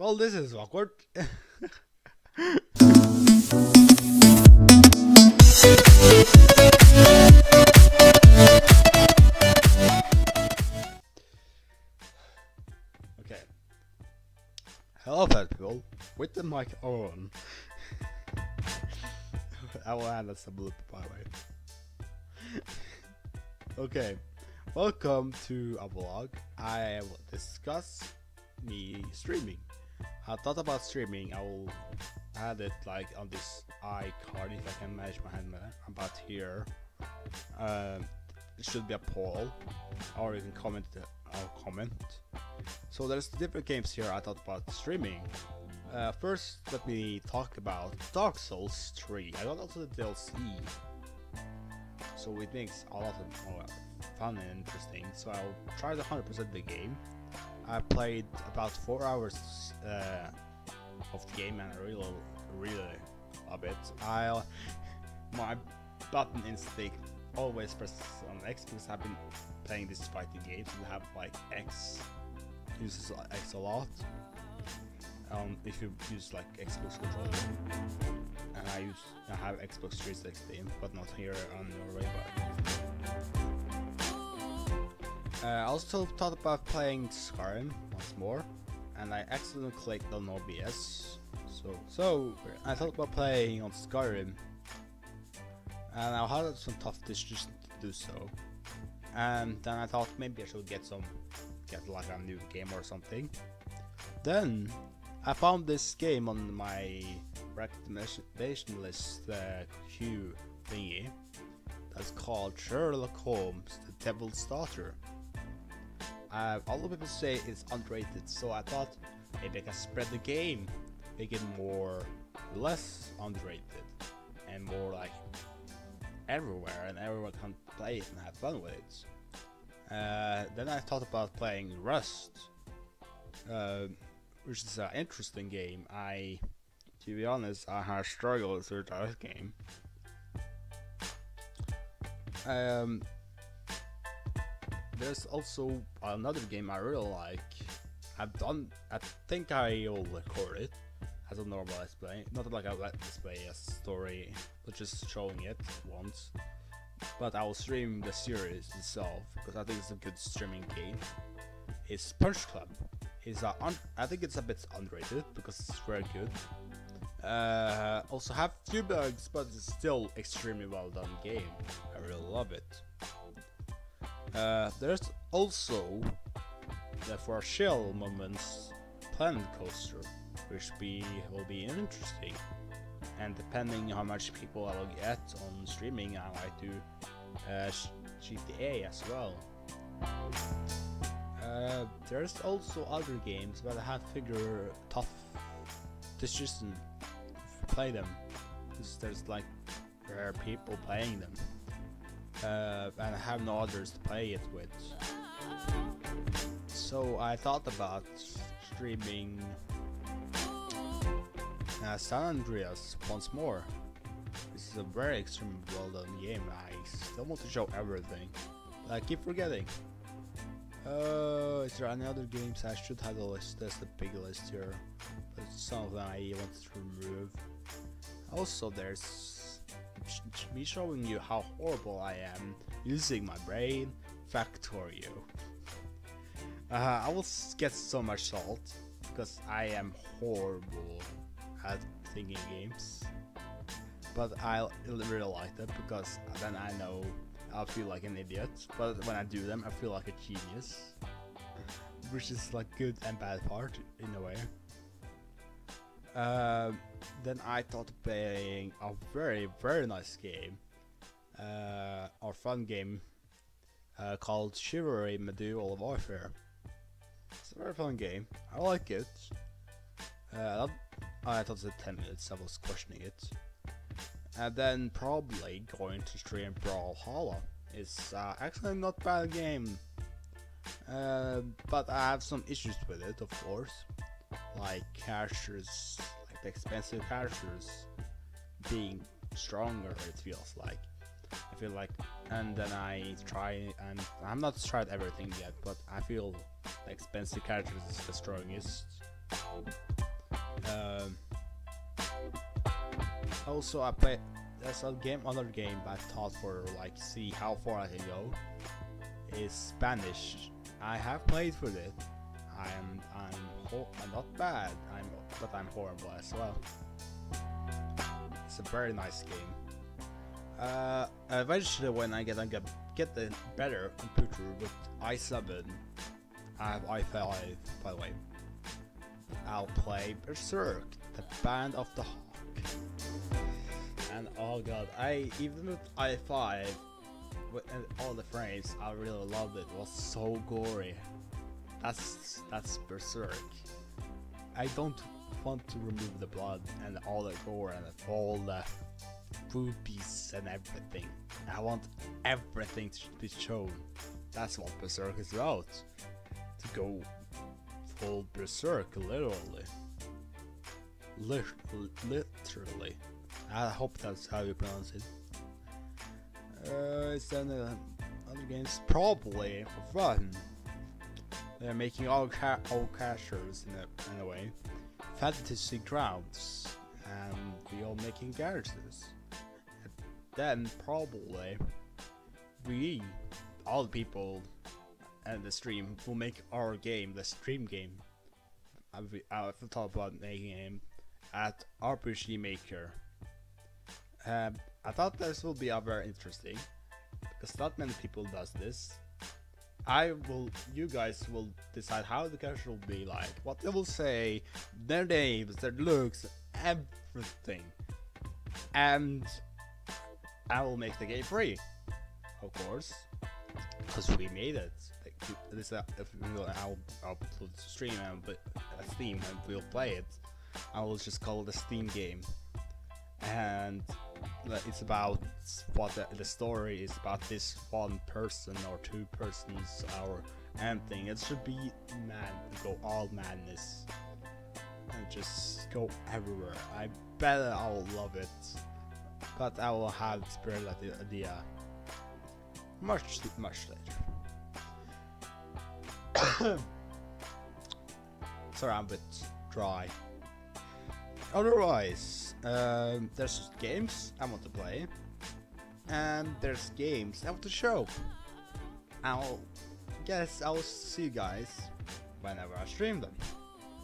Well, this is awkward. okay. Hello, fat people. With the mic on. I will add some blooper, by the way. okay. Welcome to a vlog. I will discuss me streaming. I thought about streaming. I will add it like on this iCard if I can manage my hand about here. Um, it should be a poll, or you can comment I'll comment. So there's different games here. I thought about streaming. Uh, first, let me talk about Dark Souls 3. I got also the DLC, so it makes a lot of fun and interesting. So I'll try to 100% the game. I played about four hours uh, of the game and I really, really love it. I my button instinct always press on X because I've been playing these fighting games and have like X uses X a lot. Um, if you use like Xbox controller, and I use I have Xbox 360, but not here on Norway. But uh, I also thought about playing Skyrim once more, and I accidentally clicked on OBS. So, so I thought about playing on Skyrim, and I had some tough decisions to do so. And then I thought maybe I should get some, get like a new game or something. Then I found this game on my recommendation list uh, queue thingy. That's called Sherlock Holmes: The Devil's Daughter. Uh, all the people say it's underrated, so I thought maybe I can spread the game, make it more less underrated and more like everywhere, and everyone can play it and have fun with it. Uh, then I thought about playing Rust, uh, which is an interesting game. I, to be honest, I have struggled with this game. Um, there's also another game I really like. I've done, I think I will record it as a normal play, not like a let's play a story, but just showing it once. But I will stream the series itself because I think it's a good streaming game. It's Punch Club. It's I think it's a bit underrated because it's very good. Uh, also have few bugs, but it's still extremely well done game. I really love it. Uh, there's also the for chill moments planet coaster, which be will be interesting. And depending how much people I will get on streaming, I might do uh, GTA as well. Uh, there's also other games, but I have to figure tough decision to play them. There's like rare people playing them. Uh, and I have no others to play it with. So I thought about streaming uh, San Andreas once more. This is a very extremely well done game. I still want to show everything, but I keep forgetting. Uh, is there any other games I should have the list? There's the big list here, but some of them I want to remove. Also, there's me showing you how horrible I am using my brain. Factorio. Uh, I will get so much salt because I am horrible at thinking games. But I really like them because then I know I feel like an idiot. But when I do them, I feel like a genius. Which is like good and bad part in a way. Uh, then I thought playing a very very nice game, uh, or fun game, uh, called Chivalry Medieval Warfare. It's a very fun game. I like it. Uh, I thought it was 10 minutes. I was questioning it. And then probably going to stream Brawlhalla. It's uh, actually not bad game. But I have some issues with it, of course like characters, like the expensive characters being stronger. It feels like. I feel like, and then I try, and I'm not tried everything yet, but I feel the expensive characters is the strongest Um, also, I play. There's a game, other game I thought for like see how far I can go. Is Spanish. I have played with it. I'm I'm, not bad. I'm but I'm horrible as well. It's a very nice game. Uh, eventually, when I get I get get the better computer with i7, I have i5 by the way. I'll play Berserk, the Band of the Hawk. And oh god, I even with i5 with all the frames, I really loved it. It was so gory. That's that's Berserk. I don't want to remove the blood and all the gore and all the boobies and everything. I want everything to be shown. That's what Berserk is about. To go full Berserk, literally. Lit- literally. I hope that's how you pronounce it. Uh, it's then uh, other games probably for fun. They're making all ca- all characters in a in a way, fantasy grounds, and we all making characters. And then probably we, all the people, and the stream will make our game, the stream game. I've I've thought about making him at RPG Maker. Um, I thought this will be very interesting because not many people does this. I will, you guys will decide how the character will be like, what they will say, their names, their looks, everything, and I will make the game free, of course, because we made it. This, uh, if I'll, upload the stream and put a Steam and we'll play it. I will just call it a Steam game, and it's about what the, the, story is about this one person or two persons or anything. It should be mad, go all madness, and just go everywhere. I bet I'll love it, but I will have the spirit idea much much later. Sorry, I'm a bit dry. Otherwise, um, there's games I want to play, and there's games want to show. I'll guess I'll see you guys whenever I stream them,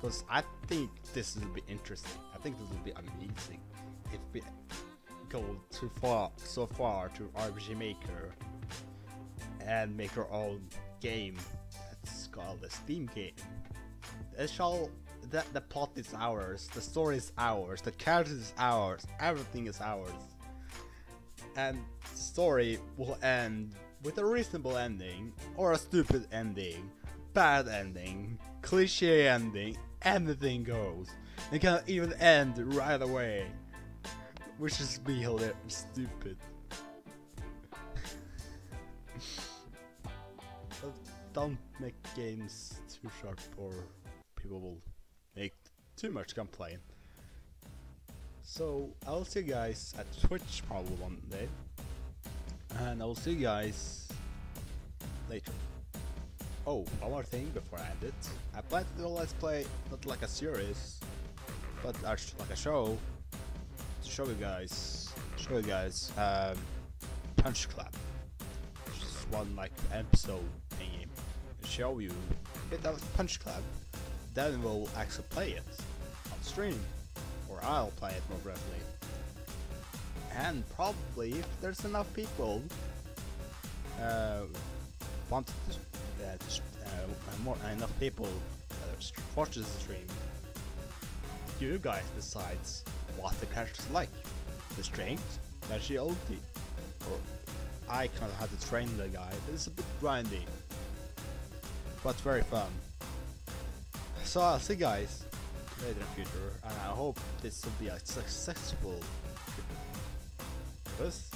because I think this will be interesting. I think this will be amazing if we go too far, so far to RPG Maker and make our own game. That's called a Steam game. It shall the, the plot is ours, the story is ours, the characters is ours, everything is ours. And story will end with a reasonable ending, or a stupid ending, bad ending, cliche ending, anything goes. It can even end right away. Which is really stupid. Don't make games too short or people will make too much complain. So I'll see you guys at Twitch probably one day, and I'll see you guys later. Oh, one more thing before I end it. I plan to do a let's play, not like a series, but like a show, to show you guys, show you guys um, Punch Club, just one like episode thingy, show you a bit of Punch Club then we'll actually play it on stream. I'll play it more briefly. And probably if there's enough people uh, want to, uh, uh, more enough people that watch this stream, you guys decides what the character's like. The strength, agility, or I kind of have to train the guy. It's a bit grindy, but very fun. So I'll see you guys later in the future, and I hope this will be a successful. Because